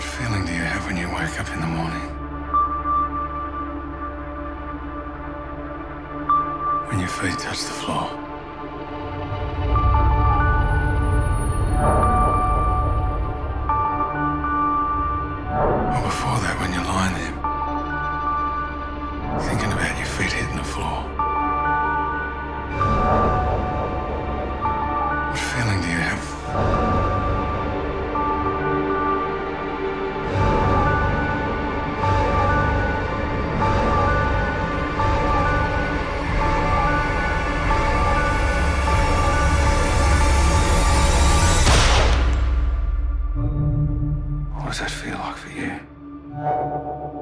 What feeling do you have when you wake up in the morning? When your feet touch the floor? Or before that, when you're lying there, thinking about What does that feel like for you?